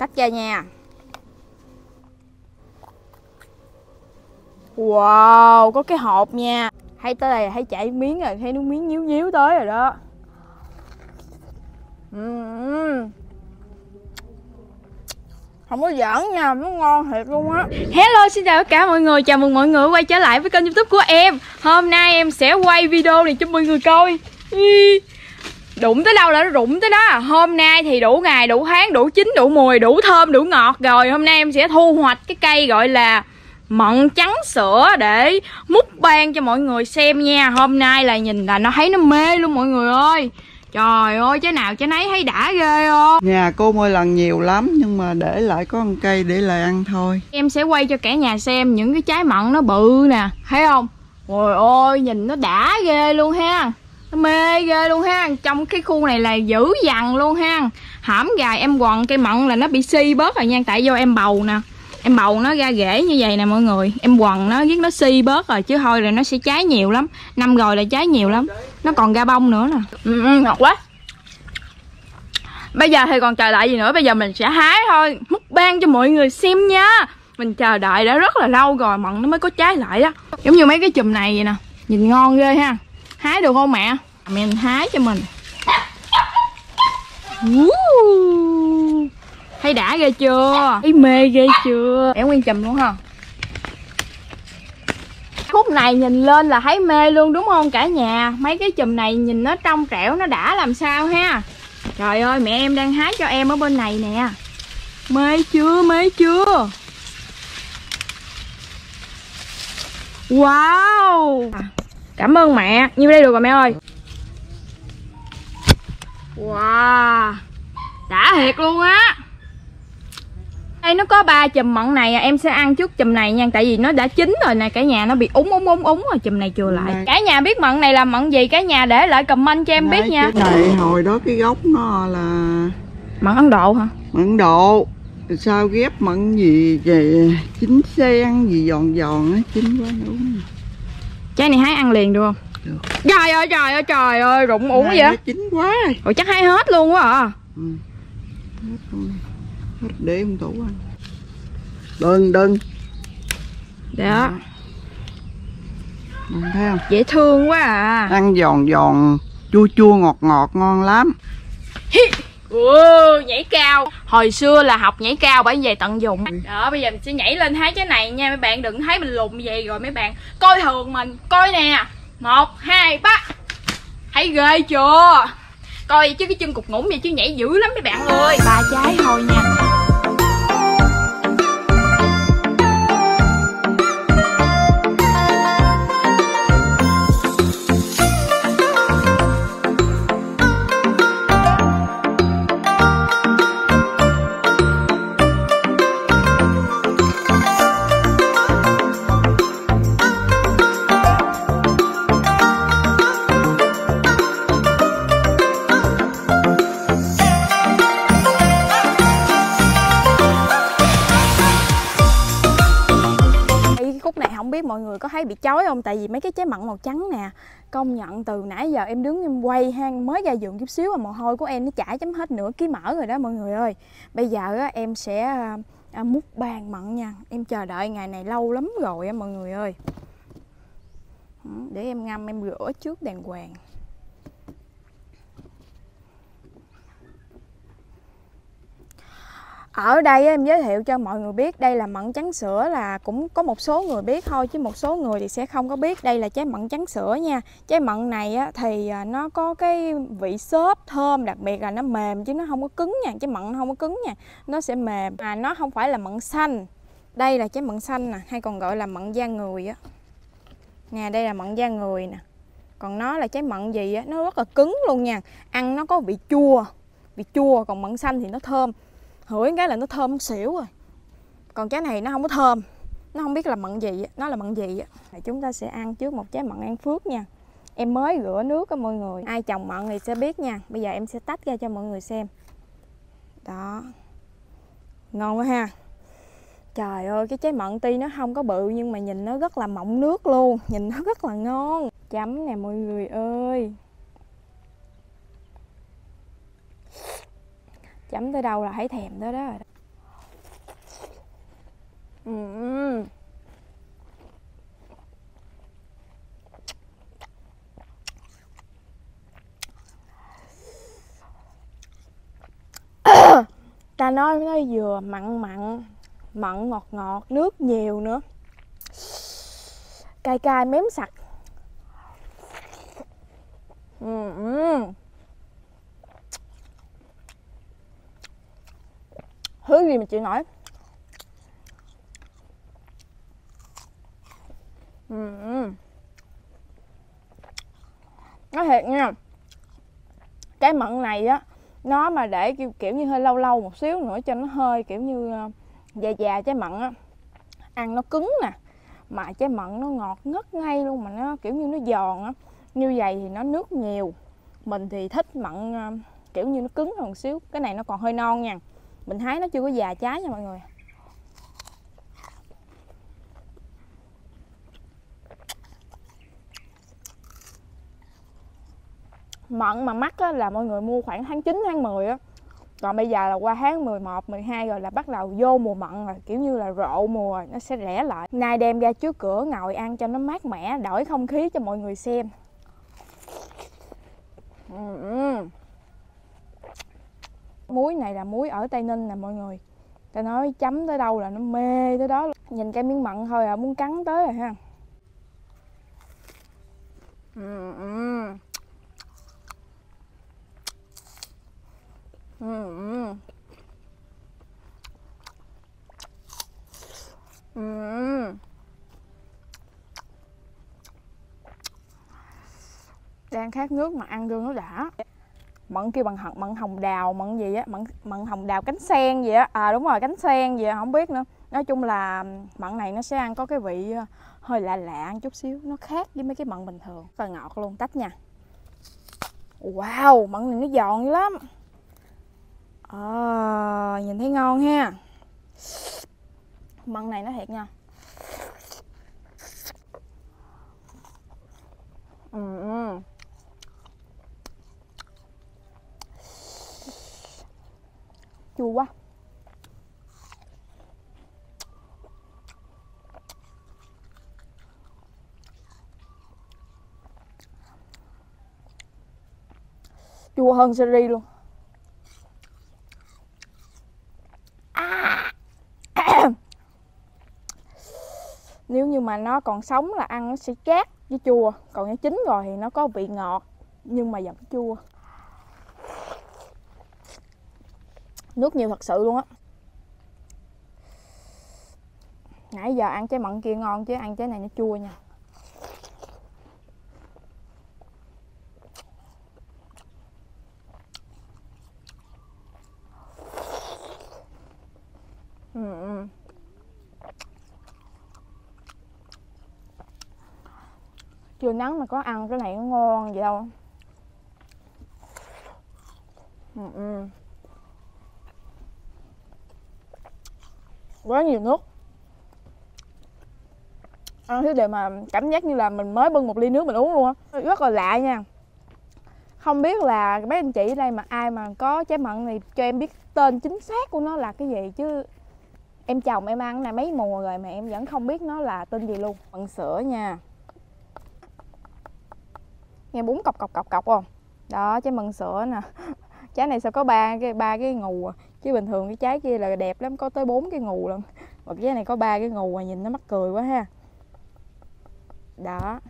tách ra nha. Wow, có cái hộp nha. Hay tới đây hay thấy chảy miếng rồi, thấy nước miếng nhíu nhíu tới rồi đó. Uhm. không có giỡn nha nó ngon thiệt luôn á. Hello, xin chào tất cả mọi người. Chào mừng mọi người quay trở lại với kênh youtube của em. Hôm nay em sẽ quay video này cho mọi người coi đụng tới đâu là nó rụng tới đó. Hôm nay thì đủ ngày đủ tháng đủ chín đủ mùi đủ thơm đủ ngọt. Rồi hôm nay em sẽ thu hoạch cái cây gọi là mận trắng sữa để múc ban cho mọi người xem nha. Hôm nay là nhìn là nó thấy nó mê luôn mọi người ơi. Trời ơi trái nào trái nấy thấy đã ghê không? Nhà cô mỗi lần nhiều lắm nhưng mà để lại có một cây để lại ăn thôi. em sẽ quay cho cả nhà xem những cái trái mận nó bự nè thấy không? Ôi ôi nhìn nó đã ghê luôn ha mê ghê luôn ha. Trong cái khu này là dữ dằn luôn ha. Hãm gà em quần cây mận là nó bị si bớt rồi nha. Tại do em bầu nè. Em bầu nó ra rễ như vậy nè mọi người. Em quần nó giết nó si bớt rồi chứ thôi rồi nó sẽ trái nhiều lắm. Năm rồi là trái nhiều lắm. Nó còn ra bông nữa nè. Ừ, ừ, ngọt quá. Bây giờ thì còn chờ đợi gì nữa? Bây giờ mình sẽ hái thôi. Múc ban cho mọi người xem nha. Mình chờ đợi đã rất là lâu rồi mận nó mới có trái lại á. Giống như mấy cái chùm này vậy nè. Nhìn ngon ghê ha hái được không mẹ? Mình hái cho mình. Woo! thấy đã ghê chưa? Thấy mê ghê chưa? Em nguyên chùm luôn ha khúc này nhìn lên là thấy mê luôn đúng không cả nhà? Mấy cái chùm này nhìn nó trong trẻo nó đã làm sao ha? Trời ơi mẹ em đang hái cho em ở bên này nè. Mê chưa? Mê chưa? Wow cảm ơn mẹ. Nhiêu đây được rồi mẹ ơi? Wow. Đã thiệt luôn á. Đây nó có ba chùm mận này em sẽ ăn trước chùm này nha. Tại vì nó đã chín rồi nè. Cả nhà nó bị úng úng úng úng rồi. Chùm này chừa lại. Này. cả nhà biết mận này là mận gì? Cả nhà để lại comment cho em biết Đấy, nha. Cái này hồi đó cái gốc nó là mận ấn độ hả? Mận độ. Rồi Sao ghép mận gì về chín sen gì giòn giòn á, chín quá nữa. Trái này hái ăn liền được không Được. trời ơi trời ơi trời ơi rụng Này vậy chín quá rồi. chắc hái hết luôn quá à Ừ. Hết rồi. Hết để ông tủ ăn. Đừng đừng. đó Ừ, thấy không? dễ thương quá à Ăn giòn giòn chua chua ngọt ngọt ngon lắm. Ồ, nhảy cao. Hồi xưa là học nhảy cao bởi vậy tận dụng. Đó bây giờ mình sẽ nhảy lên hái trái này nha. Mấy bạn đừng thấy mình lùn vậy rồi mấy bạn. Coi thường mình. Coi nè. Một hai ba. Thấy ghê chưa? Coi chứ cái chân cục ngủng vậy chứ nhảy dữ lắm mấy bạn ơi. Ba trái thôi nha không biết mọi người có thấy bị chói không? Tại vì mấy cái trái mặn màu trắng nè công nhận từ nãy giờ em đứng em quay hang mới ra giường chút xíu mà mồ hôi của em nó chảy chấm hết nửa ký mỡ rồi đó mọi người ơi. Bây giờ á, em sẽ à, à múc bàn mận nha. Em chờ đợi ngày này lâu lắm rồi á mọi người ơi. Để em ngâm em rửa trước đàng hoàng. Ở đây em giới thiệu cho mọi người biết, đây là mận trắng sữa là cũng có một số người biết thôi, chứ một số người thì sẽ không có biết. Đây là trái mận trắng sữa nha. Trái mận này thì à, nó có cái vị xốp thơm, đặc biệt là nó mềm, chứ nó không có cứng nha. Trái mận nó không có cứng nha, nó sẽ mềm. Mà nó không phải là mận xanh. Đây là trái mận xanh nè, hay còn gọi là mận da người á. Nè, đây là mận da người nè. Còn nó là trái mận gì á, nó rất là cứng luôn nha. Ăn nó có vị chua. Vị chua, còn mận xanh thì nó thơm hửi cái là nó thơm xỉu rồi. Còn trái này nó không có thơm, nó không biết là mận gì nó là mận gì chúng ta sẽ ăn trước một trái mận ăn phước nha. Em mới rửa nước á mọi người. Ai trồng mận thì sẽ biết nha. Bây giờ em sẽ tách ra cho mọi người xem. Đó. Ngon quá ha. Trời ơi, cái trái mận ti nó không có bự nhưng mà nhìn nó rất là mọng nước luôn. Nhìn nó rất là ngon. Chấm nè mọi người ơi. Chấm tới đâu là thấy thèm tới đó rồi đó. Ta nói nó vừa mặn mặn mặn ngọt ngọt, nước nhiều nữa cay cay mém sặc Ừm. Chịu nổi mà chị ừ, ừ. nói thiệt nha. Cái mận này á nó mà để kiểu, kiểu như hơi lâu lâu một xíu nữa cho nó hơi kiểu như ờ, già già trái mận á ăn nó cứng nè. Mà trái mận nó ngọt ngất ngay luôn mà nó kiểu như nó giòn á. Như vậy thì nó nước nhiều. Mình thì thích mận ờ, kiểu như nó cứng hơn một xíu. Cái này nó còn hơi non nha mình hái nó chưa có già trái nha mọi người. Mận mà mắc á, là mọi người mua khoảng tháng 9, tháng 10 á. Còn bây giờ là qua tháng 11, 12 rồi là bắt đầu vô mùa mận rồi kiểu như là rộ mùa nó sẽ rẻ lại. Nay đem ra trước cửa ngồi ăn cho nó mát mẻ đổi không khí cho mọi người xem. Ừm muối này là muối ở tây ninh nè mọi người ta nói chấm tới đâu là nó mê tới đó luôn. nhìn cái miếng mận thôi là muốn cắn tới rồi ha Ừm. Ừm. Ừm. đang khát nước mà ăn đương nó đã mận kêu bằng hồng mận hồng đào mận gì á mận mận hồng đào cánh sen gì á. À đúng rồi cánh sen gì á không biết nữa. Nói chung là mận này nó sẽ ăn có cái vị hơi lạ lạ chút xíu nó khác với mấy cái mận bình thường. Rất là ngọt luôn tách nha. Wow mận này nó giòn dữ lắm. À, nhìn thấy ngon ha. Mận này nó thiệt nha. Ừ, chua quá. Chua hơn seri luôn. À. nếu như mà nó còn sống là ăn nó sẽ chát với chua. Còn nó chín rồi thì nó có vị ngọt, nhưng mà vẫn chua. Nước nhiều thật sự luôn á. Nãy giờ ăn trái mận kia ngon chứ ăn trái này nó chua nha. Ừ, chưa nắng mà có ăn cái này nó ngon vậy đâu. Ừ, quá nhiều nước. Ăn thứ để mà cảm giác như là mình mới bưng một ly nước mình uống luôn á. Rất là lạ nha. Không biết là mấy anh chị ở đây mà ai mà có trái mận này cho em biết tên chính xác của nó là cái gì chứ. Em chồng em ăn này mấy mùa rồi mà em vẫn không biết nó là tên gì luôn. Mận sữa nha. Nghe bún cọc cọc cọc cọc không? Đó, trái mận sữa nè. Trái này sao có ba cái ba cái ngù à chứ bình thường cái trái kia là đẹp lắm, có tới bốn cái ngù lận. Mà cái này có ba cái ngù mà nhìn nó mắc cười quá ha. Đó.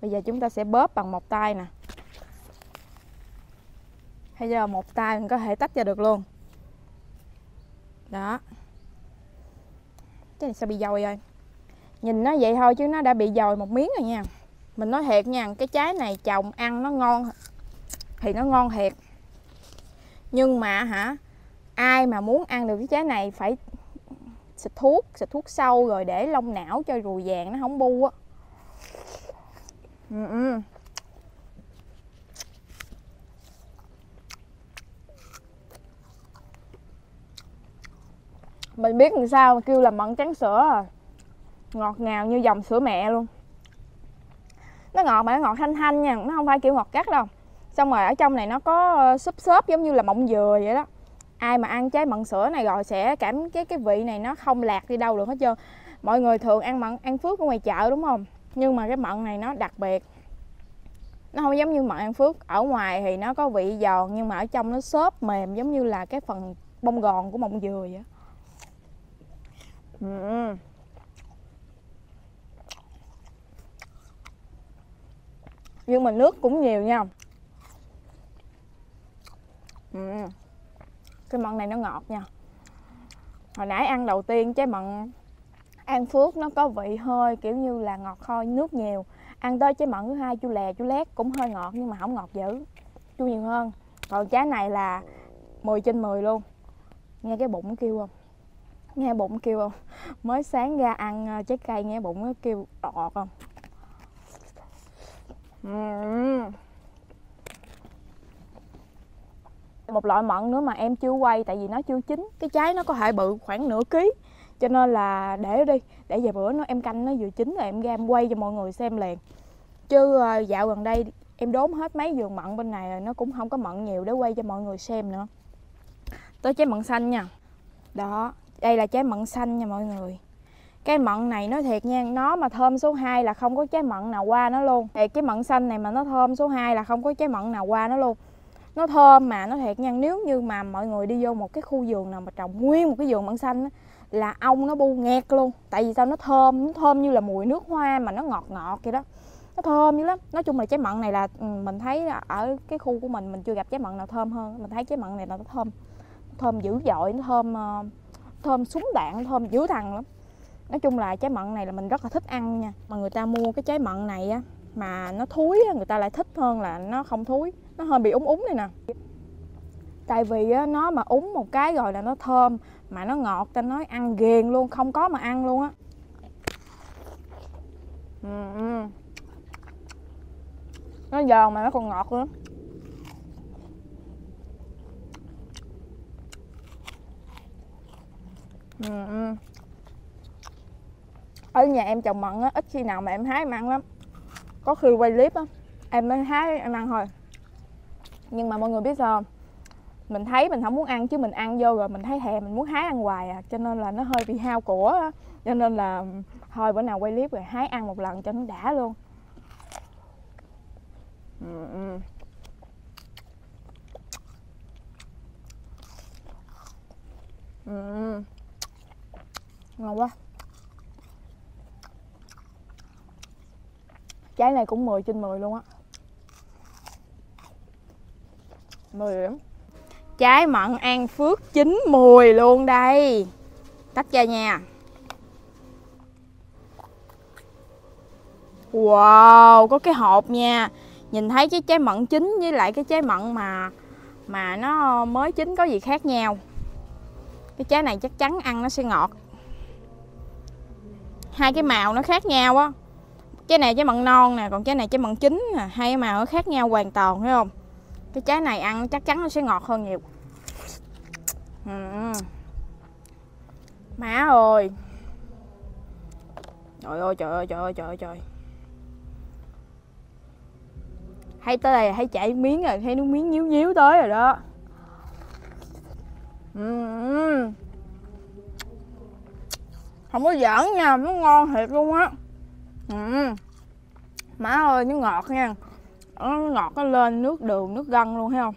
Bây giờ chúng ta sẽ bóp bằng một tay nè. Hay giờ một tay mình có thể tách ra được luôn. Đó. Cái này sao bị dồi rồi nhìn nó vậy thôi chứ nó đã bị dồi một miếng rồi nha. Mình nói thiệt nha, cái trái này trồng ăn nó ngon thì nó ngon thiệt. Nhưng mà hả ai mà muốn ăn được cái trái này phải xịt thuốc xịt thuốc sâu rồi để lông não cho ruồi vàng nó không bu á. Ừ, ừ. mình biết làm sao mà kêu là mận trắng sữa à. Ngọt ngào như dòng sữa mẹ luôn. Nó ngọt mà nó ngọt thanh thanh nha nó không phải kiểu ngọt cắt đâu. Xong rồi ở trong này nó có ờ, xốp xốp giống như là mọng dừa vậy đó ai mà ăn trái mận sữa này rồi sẽ cảm cái cái vị này nó không lạc đi đâu được hết trơn. Mọi người thường ăn mận, ăn phước ở ngoài chợ đúng không? Nhưng mà cái mận này nó đặc biệt. Nó không giống như mận ăn phước. Ở ngoài thì nó có vị giòn nhưng mà ở trong nó xốp mềm giống như là cái phần bông gòn của mọng dừa vậy uhm. nhưng mà nước cũng nhiều nha. Ừ cái mận này nó ngọt nha. Hồi nãy ăn đầu tiên trái mận An Phước nó có vị hơi kiểu như là ngọt hơi nước nhiều. Ăn tới trái mận thứ hai chu lè chu lét cũng hơi ngọt nhưng mà không ngọt dữ. Chu nhiều hơn. Còn trái này là 10 trên 10 luôn. Nghe cái bụng kêu không? Nghe bụng kêu không? Mới sáng ra ăn ờ, trái cây nghe bụng nó kêu ọt không? Một loại mận nữa mà em chưa quay, tại vì nó chưa chín. Cái trái nó có thể bự khoảng nửa ký. Cho nên là để đi. Để vài bữa nó, em canh nó vừa chín rồi em ra em quay cho mọi người xem liền. Chứ ờ, dạo gần đây em đốn hết mấy vườn mận bên này rồi nó cũng không có mận nhiều để quay cho mọi người xem nữa. Tới trái mận xanh nha. Đó, đây là trái mận xanh nha mọi người. Cái mận này nó thiệt nha, nó mà thơm số 2 là không có trái mận nào qua nó luôn. Thì cái mận xanh này mà nó thơm số 2 là không có trái mận nào qua nó luôn nó thơm mà nó thiệt nha. Nếu như mà mọi người đi vô một cái khu vườn nào mà trồng nguyên một cái vườn mận xanh á, là ong nó bu nghẹt luôn. Tại vì sao? Nó thơm nó thơm như là mùi nước hoa mà nó ngọt ngọt vậy đó. Nó thơm dữ lắm. Nói chung là trái mận này là ừ, mình thấy ở cái khu của mình mình chưa gặp trái mận nào thơm hơn. Mình thấy trái mận này là nó thơm thơm dữ dội nó thơm ờ, thơm súng đạn thơm dữ thằng lắm. Nói chung là trái mận này là mình rất là thích ăn nha. Mà người ta mua cái trái mận này á mà nó thúi người ta lại thích hơn là nó không thúi, nó hơi bị úng úng này nè. Tại vì nó mà úng một cái rồi là nó thơm, mà nó ngọt, ta nói ăn ghiền luôn, không có mà ăn luôn á. Nó giòn mà nó còn ngọt nữa. Ở nhà em trồng mận á, ít khi nào mà em hái mà ăn lắm có khi quay clip á em mới hái em ăn thôi nhưng mà mọi người biết sao mình thấy mình không muốn ăn chứ mình ăn vô rồi mình thấy thèm mình muốn hái ăn hoài à cho nên là nó hơi bị hao của á cho nên là thôi bữa nào quay clip rồi hái ăn một lần cho nó đã luôn ừ, ừ. Ừ. ngon quá trái này cũng 10 trên 10 luôn á. 10 điểm Trái mận An Phước chín mùi luôn đây. Tách ra nha. Wow, có cái hộp nha. Nhìn thấy cái trái mận chín với lại cái trái mận mà Mà nó mới chín có gì khác nhau. Cái trái này chắc chắn ăn nó sẽ ngọt. Hai cái màu nó khác nhau á. Trái này trái mận non nè, Còn trái này trái mận chín nè, Hai màu nó khác nhau hoàn toàn, thấy không? Cái trái này ăn chắc chắn nó sẽ ngọt hơn nhiều. Má ơi. Trời ơi trời ơi trời ơi trời ơi, trời. Hay tới đây thấy chảy miếng rồi, thấy nước miếng nhíu nhíu tới rồi đó. Không có giỡn nha, nó ngon thiệt luôn á ừ. má ơi nó ngọt nha. Nó ngọt nó lên nước đường nước gân luôn thấy không?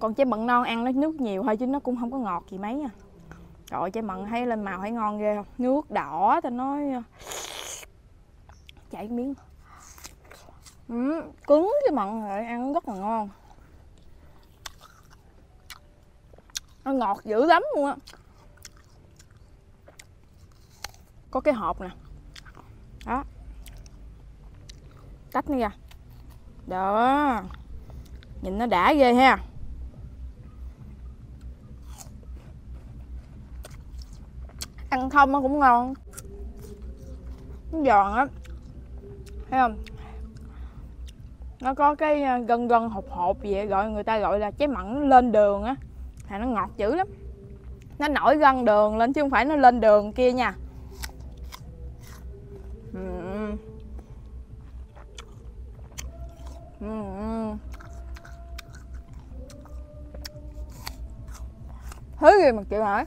Còn trái mận non ăn nó nước nhiều thôi chứ nó cũng không có ngọt gì mấy nha. Trời ơi trái mận thấy lên màu thấy ngon ghê không? Nước đỏ ta nói ờ, chảy miếng. Ừ, cứng cái mận rồi ăn rất là ngon. Nó ngọt dữ lắm luôn á. Có cái hộp nè đó. Tách nó ra đó. Nhìn nó đã ghê ha. Ăn không nó cũng ngon. Nó giòn á thấy không? Nó có cái ờ, gân gân hột hột vậy gọi người ta gọi là trái mặn lên đường á. Thì nó ngọt dữ lắm. Nó nổi gân đường lên chứ không phải nó lên đường kia nha. Ừ, ừ. thứ gì mà chịu hỏi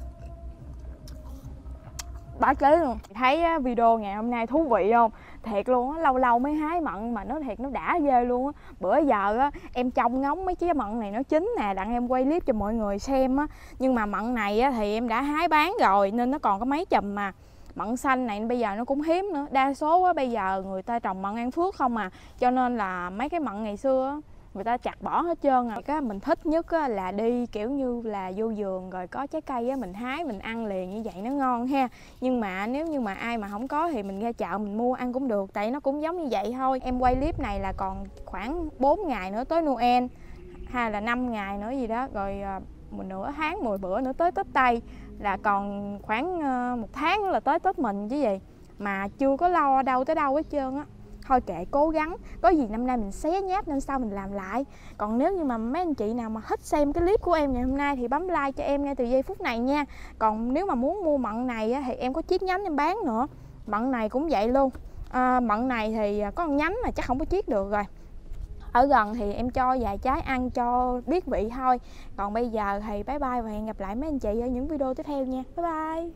bá chế luôn. Thấy video ngày hôm nay thú vị không? Thiệt luôn á, lâu lâu mới hái mận mà nó thiệt nó đã ghê luôn á. Bữa giờ á, em trông ngóng mấy trái mận này nó chín nè, đặng em quay clip cho mọi người xem á. Nhưng mà mận này á thì em đã hái bán rồi, nên nó còn có mấy chùm mà mận xanh này bây giờ nó cũng hiếm nữa. Đa số á bây giờ người ta trồng mận an phước không à. Cho nên là mấy cái mận ngày xưa á người ta chặt bỏ hết trơn à. Cái mình thích nhất á, là đi kiểu như là vô vườn rồi có trái cây á mình hái mình ăn liền như vậy nó ngon ha. Nhưng mà nếu như mà ai mà không có thì mình ra chợ mình mua ăn cũng được tại nó cũng giống như vậy thôi. Em quay clip này là còn khoảng 4 ngày nữa tới Noel hay là 5 ngày nữa gì đó rồi à, một nửa tháng 10 bữa nữa tới Tết Tây là còn khoảng ờ, một tháng là tới Tết mình chứ gì. Mà chưa có lo đâu tới đâu hết trơn á. Thôi kệ cố gắng. Có gì năm nay mình xé nháp nên sau mình làm lại. Còn nếu như mà mấy anh chị nào mà thích xem cái clip của em ngày hôm nay thì bấm like cho em ngay từ giây phút này nha. Còn nếu mà muốn mua mận này thì em có chiếc nhánh em bán nữa. Mận này cũng vậy luôn. À, mận này thì ờ, có một nhánh mà chắc không có chiết được rồi ở gần thì em cho vài trái ăn cho biết vị thôi. Còn bây giờ thì bye bye và hẹn gặp lại mấy anh chị ở những video tiếp theo nha. Bye bye.